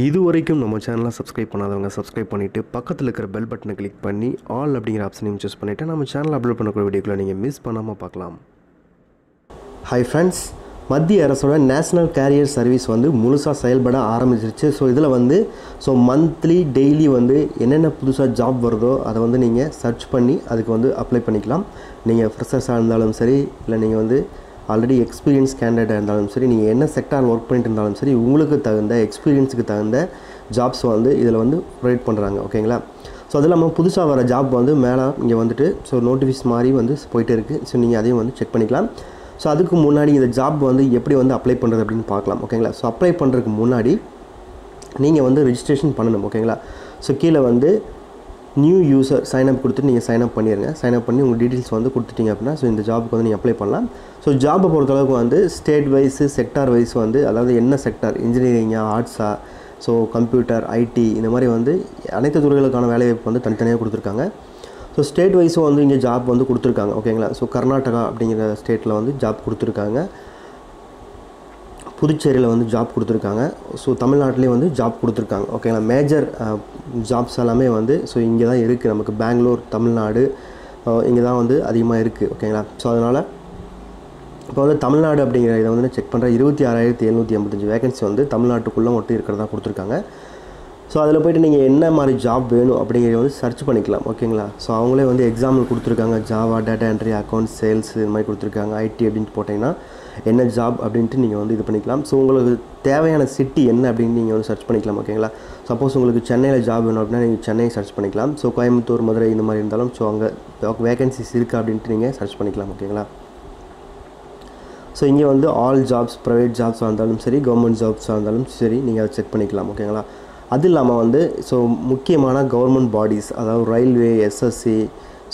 இது வரைக்கும் நம்ம சேனலை சப்ஸ்கிரைப் பண்ணாதவங்க சப்ஸ்கிரைப் பண்ணிவிட்டு பக்கத்தில் இருக்கிற பெல் பட்டனை கிளிக் பண்ணி ஆல் அப்படிங்கிற ஆப்ஷனையும் சூஸ் பண்ணிவிட்டு நம்ம சேனல் அப்லோட் பண்ணக்கூடிய வீடியோக்களை நீங்கள் மிஸ் பண்ணாமல் பார்க்கலாம். ஹாய் ஃப்ரெண்ட்ஸ் மத்திய அரசோட நேஷ்னல் கேரியர் சர்வீஸ் வந்து முழுசாக செயல்பட ஆரம்பிச்சிருச்சு. ஸோ இதில் வந்து ஸோ மந்த்லி டெய்லி வந்து என்னென்ன புதுசாக ஜாப் வருதோ அதை வந்து நீங்கள் சர்ச் பண்ணி அதுக்கு வந்து அப்ளை பண்ணிக்கலாம். நீங்கள் ஃப்ரெஷர்ஸாக இருந்தாலும் சரி இல்லை நீங்கள் வந்து ஆல்ரெடி எக்ஸ்பீரியன்ஸ் கேண்டிடேட்டாக இருந்தாலும் சரி நீங்கள் என்ன செக்டார் ஒர்க் பண்ணிட்டு இருந்தாலும் சரி உங்களுக்கு தகுந்த எக்ஸ்பீரியன்ஸுக்கு தகுந்த ஜாப்ஸ் வந்து இதில் வந்து ப்ரொவைட் பண்ணுறாங்க ஓகேங்களா ஸோ அது இல்லாமல் புதுசாக வர ஜாப் வந்து மேலே இங்கே வந்துட்டு ஸோ நோட்டிஃபிஸ் மாதிரி வந்து போயிட்டே இருக்குது ஸோ நீங்கள் அதையும் வந்து செக் பண்ணிக்கலாம். ஸோ அதுக்கு முன்னாடி இந்த ஜாப் வந்து எப்படி வந்து அப்ளை பண்ணுறது அப்படின்னு பார்க்கலாம் ஓகேங்களா ஸோ அப்ளை பண்ணுறதுக்கு முன்னாடி நீங்கள் வந்து ரிஜிஸ்ட்ரேஷன் பண்ணணும் ஓகேங்களா ஸோ கீழே வந்து நியூ யூசர் சைன்அப் கொடுத்துட்டு நீங்கள் சைன்அப் பண்ணிடுங்க சைன்அப் பண்ணி உங்கள் டீட்டெயில்ஸ் வந்து கொடுத்துட்டீங்க அப்படின்னா ஸோ இந்த ஜாபுக்கு வந்து நீங்கள் அப்ளை பண்ணலாம். ஸோ ஜாபை பொறுத்தளவுக்கு வந்து ஸ்டேட் வைஸு செக்டார் வைஸ் வந்து அதாவது என்ன செக்டார் இன்ஜினியரிங்கா ஆர்ட்ஸா ஸோ கம்ப்யூட்டர் ஐடி இந்த மாதிரி வந்து அனைத்து துறைகளுக்கான வேலைவாய்ப்பு வந்து தனித்தனியாக கொடுத்துருக்காங்க. ஸோ ஸ்டேட் வைஸும் வந்து இங்கே ஜாப் வந்து கொடுத்துருக்காங்க ஓகேங்களா ஸோ கர்நாடகா அப்படிங்கிற ஸ்டேட்டில் வந்து ஜாப் கொடுத்துருக்காங்க. புதுச்சேரியில் வந்து ஜாப் கொடுத்துருக்காங்க. ஸோ தமிழ்நாட்டிலே வந்து ஜாப் கொடுத்துருக்காங்க. ஓகேங்களா மேஜர் ஜாப்ஸ் எல்லாமே வந்து ஸோ இங்கே தான் இருக்குது நமக்கு பெங்களூர் தமிழ்நாடு இங்கே தான் வந்து அதிகமாக இருக்குது ஓகேங்களா ஸோ அதனால் இப்போ வந்து தமிழ்நாடு அப்படிங்கிற இதை வந்து செக் பண்ணுற இருபத்தி ஆறாயிரத்தி எழுநூற்றி ஐம்பத்தஞ்சு வேகன்சி வந்து தமிழ்நாட்டுக்குள்ளே மட்டும் இருக்கிறதா கொடுத்துருக்காங்க. ஸோ அதில் போய்ட்டு நீங்கள் என்ன மாதிரி ஜாப் வேணும் அப்படிங்கிறத வந்து சர்ச் பண்ணிக்கலாம் ஓகேங்களா ஸோ அவங்களே வந்து எக்ஸாம்பிள் கொடுத்துருக்காங்க. Java data entry account sales இது மாதிரி கொடுத்துருக்காங்க. ஐடி அப்படின்ட்டு போட்டிங்கன்னா என்ன ஜாப் அப்படின்ட்டு நீங்கள் வந்து இது பண்ணிக்கலாம். ஸோ உங்களுக்கு தேவையான சிட்டி என்ன அப்படின்னு நீங்கள் வந்து சர்ச் பண்ணிக்கலாம் ஓகேங்களா சப்போஸ் உங்களுக்கு சென்னையில் ஜாப் வேணும் அப்படின்னா நீங்கள் சென்னையை சர்ச் பண்ணிக்கலாம். ஸோ கோயம்புத்தூர் மதுரை இந்த மாதிரி இருந்தாலும் ஸோ அங்கே வேகன்சிஸ் இருக்குது அப்படின்ட்டு நீங்கள் சர்ச் பண்ணிக்கலாம் ஓகேங்களா ஸோ இங்கே வந்து ஆல் ஜாப்ஸ் ப்ரைவேட் ஜாப்ஸாக இருந்தாலும் சரி கவர்மெண்ட் ஜாப்ஸாக இருந்தாலும் சரி நீங்கள் அதை செக் பண்ணிக்கலாம் ஓகேங்களா அது இல்லாமல் வந்து ஸோ முக்கியமான கவர்மெண்ட் பாடிஸ் அதாவது ரயில்வே எஸ்எஸ்சி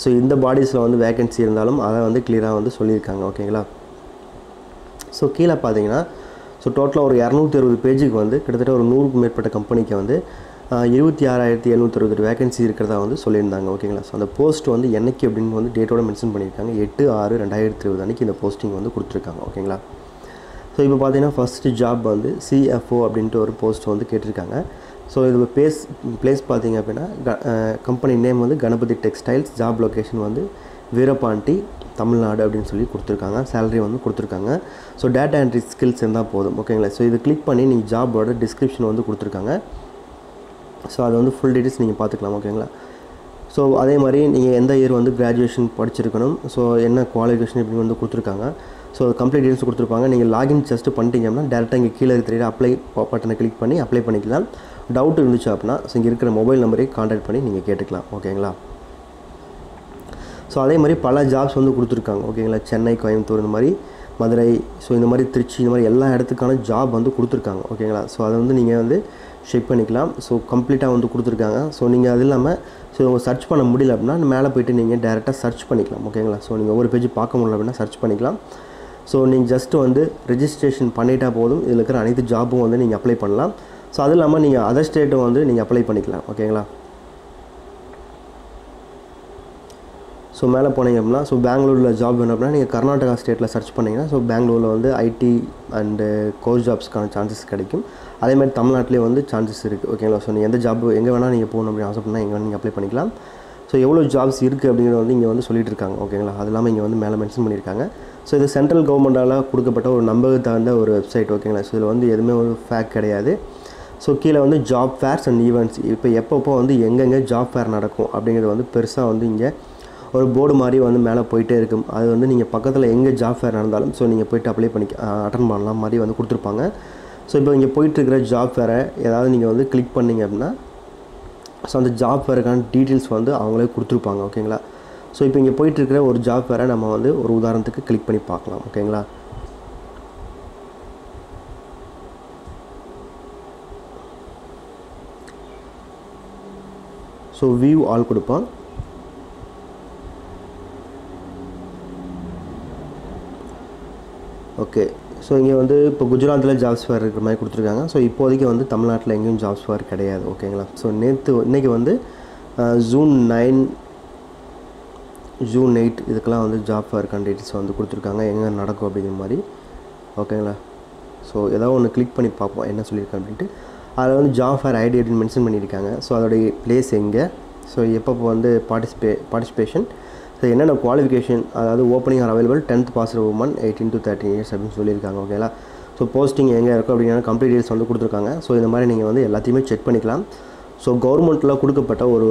ஸோ இந்த பாடிஸில் வந்து வேகன்சி இருந்தாலும் அதை வந்து கிளியராக வந்து சொல்லியிருக்காங்க ஓகேங்களா ஸோ கீழே பார்த்தீங்கன்னா ஸோ டோட்டலாக ஒரு இரநூத்தி அறுபது பேஜுக்கு வந்து கிட்டத்தட்ட ஒரு நூறுக்கும் மேற்பட்ட கம்பெனிக்கு வந்து இருபத்தி ஆறாயிரத்தி எழுநூற்றி அறுபது வேகன்சி இருக்கிறதா வந்து சொல்லியிருந்தாங்க ஓகேங்களா ஸோ அந்த போஸ்ட் வந்து என்னைக்கு அப்படின்னு வந்து டேட்டோட மென்ஷன் பண்ணியிருக்காங்க. எட்டு ஆறு ரெண்டாயிரத்தி இருபது அன்றைக்கி இந்த போஸ்டிங் வந்து கொடுத்துருக்காங்க ஓகேங்களா ஸோ இப்போ பார்த்தீங்கன்னா ஃபஸ்ட்டு ஜாப் வந்து சிஎஃப்ஓ அப்படின்ட்டு ஒரு போஸ்ட் வந்து கேட்டிருக்காங்க. ஸோ இது பேஸ் பிளேஸ் பார்த்தீங்க அப்படின்னா கம்பெனி நேம் வந்து கணபதி டெக்ஸ்டைல்ஸ் ஜாப் லொக்கேஷன் வந்து வீரபாண்டி தமிழ்நாடு அப்படின்னு சொல்லி கொடுத்துருக்காங்க. சேலரி வந்து கொடுத்துருக்காங்க. ஸோ டேட்டா என்ட்ரி ஸ்கில்ஸ் இருந்தால் போதும். ஓகேங்களா ஸோ இது கிளிக் பண்ணி நீங்கள் ஜாபோட டிஸ்கிரிப்ஷன் வந்து கொடுத்துருக்காங்க. ஸோ அது வந்து ஃபுல் டீட்டெயில்ஸ் நீங்கள் பார்த்துக்கலாம் ஓகேங்களா ஸோ அதே மாதிரி நீங்கள் எந்த இயர் வந்து கிராஜுவேஷன் படிச்சிருக்கணும்? ஸோ என்ன குவாலிஃபிகேஷன் இப்படி வந்து கொடுத்துருக்காங்க? ஸோ கம்ப்ளீட் டீல்ஸ் கொடுத்துருப்பாங்க. நீங்கள் லாகின் ஜஸ்ட் பண்ணிட்டீங்க அப்படின்னா டேரெக்டாக இங்கே கீழே இருக்கிற அப்ளை பட்டனை கிளிக் பண்ணி அப்ளை பண்ணிக்கலாம். டவுட் இருந்துச்சு அப்படின்னா ஸோ இங்கே இருக்கிற மொபைல் நம்பரை காண்டாக்ட் பண்ணி நீங்கள் கேட்டுக்கலாம். ஓகேங்களா ஸோ அதே மாதிரி பல ஜாப்ஸ் வந்து கொடுத்துருக்காங்க. ஓகேங்களா சென்னை கோயம்புத்தூர் இந்த மாதிரி மதுரை ஸோ இந்த மாதிரி திருச்சி இந்த மாதிரி எல்லா இடத்துக்கான ஜாப் வந்து கொடுத்துருக்காங்க. ஓகேங்களா ஸோ அதை வந்து நீங்கள் வந்து செக் பண்ணிக்கலாம். ஸோ கம்ப்ளீட்டாக வந்து கொடுத்துருக்காங்க. ஸோ நீங்கள் அது இல்லாமல் ஸோ சர்ச் பண்ண முடியல அப்படின்னா மேலே போய்ட்டு நீங்கள் டேரெக்டாக சர்ச் பண்ணிக்கலாம். ஓகேங்களா ஸோ நீங்கள் ஒவ்வொரு பேஜ் பார்க்க முடியல அப்படின்னா சர்ச் பண்ணிக்கலாம். ஸோ நீங்கள் ஜஸ்ட்டு வந்து ரிஜிஸ்ட்ரேஷன் பண்ணிட்டால் போதும். இதில் இருக்கிற அனைத்து ஜாப்பும் வந்து நீங்கள் அப்ளை பண்ணலாம். ஸோ அது இல்லாமல் நீங்கள் அதர் ஸ்டேட்டும் வந்து நீங்கள் அப்ளை பண்ணிக்கலாம். ஓகேங்களா ஸோ மேலே போனீங்க அப்படின்னா ஸோ பெங்களூரில் ஜாப் வேணும் அப்படின்னா நீங்கள் கர்நாடகா ஸ்டேட்டில் சர்ச் பண்ணிங்கன்னா ஸோ பெங்களூரில் வந்து ஐடி அண்டு கோர்ஸ் ஜாப்ஸ்க்கான சான்சஸ் கிடைக்கும். அதேமாதிரி தமிழ்நாட்டிலே வந்து சான்சஸ் இருக்குது ஓகேங்களா ஸோ நீங்கள் எந்த ஜாப் எங்கே வேணால் நீங்கள் போகணும் அப்படின்னு ஆசைப்பட்னா எங்கே வேணால் நீங்கள் அப்ளை பண்ணிக்கலாம். ஸோ எவ்வளோ ஜாப்ஸ் இருக்குது அப்படிங்கிறத வந்து இங்கே வந்து சொல்லிட்டு இருக்காங்க. ஓகேங்களா அது இல்லாமல் இங்கே வந்து மேலே மென்ஷன் பண்ணியிருக்காங்க. ஸோ இது சென்ட்ரல் கவர்மெண்டால் கொடுக்கப்பட்ட ஒரு நம்பகத்தார்ந்த தகுந்த ஒரு வெப்சைட் ஓகேங்களா ஸோ இதில் வந்து எதுவுமே ஒரு ஃபேக் கிடையாது. ஸோ கீழே வந்து ஜாப் ஃபேர்ஸ் அண்ட் ஈவெண்ட்ஸ் இப்போ எப்பப்போ வந்து எங்கெங்கே ஜாப் ஃபேர் நடக்கும் அப்படிங்கிறது வந்து பெருசாக வந்து இங்கே ஒரு போர்டு மாதிரி வந்து மேலே போயிட்டே இருக்கும். அது வந்து நீங்கள் பக்கத்தில் எங்கே ஜாப் ஃபேர் நடந்தாலும் ஸோ நீங்கள் போய்ட்டு அப்ளை பண்ணி அட்டன் பண்ணலாம் மாதிரி வந்து கொடுத்துருப்பாங்க. ஸோ இப்போ இங்கே போயிட்டுருக்கிற ஜாப் ஃபேரை ஏதாவது நீங்கள் வந்து கிளிக் பண்ணிங்க அப்படின்னா ஸோ அந்த ஜாப் ஃபேருக்கான டீட்டெயில்ஸ் வந்து அவங்களே கொடுத்துருப்பாங்க ஓகேங்களா ஸோ இப்போ இங்கே போயிட்டுருக்கிற ஒரு ஜாப் வேறு நம்ம வந்து ஒரு உதாரணத்துக்கு கிளிக் பண்ணி பார்க்கலாம் ஓகேங்களா ஸோ வியூ ஆல் கொடுப்போம். ஓகே ஸோ இங்கே வந்து இப்போ குஜராத்தில் ஜாப்ஸ் ஃபேர் இருக்கிற மாதிரி கொடுத்துருக்காங்க. ஸோ இப்போதைக்கு வந்து தமிழ்நாட்டில் எங்கேயும் ஜாப்ஸ் ஃபேர் கிடையாது ஓகேங்களா ஸோ நேற்று இன்றைக்கி வந்து ஜூன் நைன் ஜூன் எயிட் இதுக்கெல்லாம் வந்து ஜாப் ஃபேர் கண்டிடேட்ஸ் வந்து கொடுத்துருக்காங்க. எங்கே நடக்கும் அப்படிங்கிற மாதிரி. ஓகேங்களா ஸோ ஏதாவது ஒன்று கிளிக் பண்ணி பார்ப்போம். என்ன சொல்லியிருக்கேன் அப்படின்ட்டு. அதில் வந்து ஜாப் ஃபேர் ஐடி அப்படின்னு மென்ஷன் பண்ணியிருக்காங்க. ஸோ அதோடைய பிளேஸ் எங்கே? ஸோ எப்போ வந்து பார்ட்டிசிபே பார்ட்டிசிபேஷன் ஸோ என்னென்ன குவாலிஃபிகேஷன் அதாவது opening are available tenth pass woman eighteen to thirty years அப்படின்னு சொல்லியிருக்காங்க. ஓகேங்களா ஸோ போஸ்டிங் எங்கே இருக்கும் அப்படிங்கிற கம்ப்ளீட் டீல்ஸ் வந்து கொடுத்துருக்காங்க. ஸோ இந்த மாதிரி நீங்கள் வந்து எல்லாத்தையுமே செக் பண்ணிக்கலாம். ஸோ கவர்மெண்ட்டில் கொடுக்கப்பட்ட ஒரு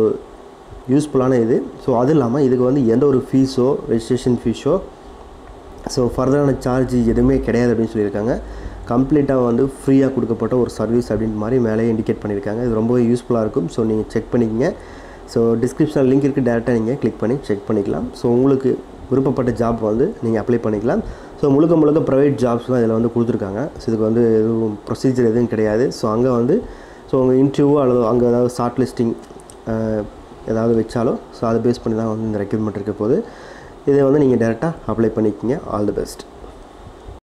யூஸ்ஃபுல்லான இது. ஸோ அது இல்லாமல் இதுக்கு வந்து எந்த ஒரு ஃபீஸோ ரெஜிஸ்ட்ரேஷன் ஃபீஸோ ஸோ ஃபர்தரான சார்ஜ் எதுவுமே கிடையாது அப்படின்னு சொல்லியிருக்காங்க. கம்ப்ளீட்டாக வந்து ஃப்ரீயாக கொடுக்கப்பட்ட ஒரு சர்வீஸ் அப்படின்ற மாதிரி மேலே இண்டிகேட் பண்ணியிருக்காங்க. இது ரொம்பவே யூஸ்ஃபுல்லாக இருக்கும். ஸோ நீங்கள் செக் பண்ணிக்கங்க. ஸோ டிஸ்கிரிப்ஷனில் லிங்க் இருக்குது டேரெக்டாக நீங்கள் கிளிக் பண்ணி செக் பண்ணிக்கலாம். ஸோ உங்களுக்கு விருப்பப்பட்ட ஜாப் வந்து நீங்கள் அப்ளை பண்ணிக்கலாம். ஸோ முழுக்க முழுக்க ப்ரைவேட் ஜாப்ஸ் தான் இதில் வந்து கொடுத்துருக்காங்க. ஸோ இதுக்கு வந்து எதுவும் ப்ரொசீஜர் எதுவும் கிடையாது. ஸோ அங்கே வந்து ஸோ உங்கள் இன்டர்வியூ அல்லது அங்கே ஏதாவது ஷார்ட் லிஸ்டிங் ஏதாவது வச்சாலோ ஸோ அதை பேஸ் பண்ணி தான் வந்து இந்த ரெக்யூர்மெண்ட் இருக்க போது இதை வந்து நீங்கள் டேரெக்டாக அப்ளை பண்ணிக்கோங்க. All the best